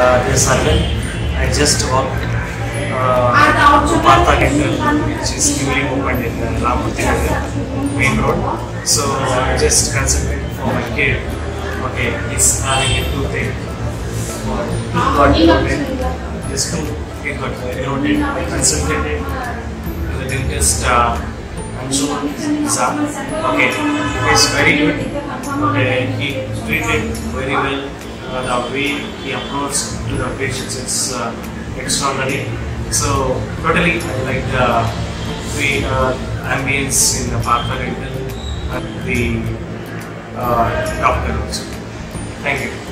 uh, this Arvind. I just worked uh, Partha Dental, which is newly opened in uh, main road. So I just consulted for my kid. Okay, he's having a toothache. Tooth got eroded. This tooth it got eroded. I consulted to the dentist. Uh. Okay, he's very good. Okay, he treated very well. Uh, the way he approached to the patients is uh, extraordinary. So totally, I like the the uh, ambience in the Partha Dental and the uh, doctor also. Thank you.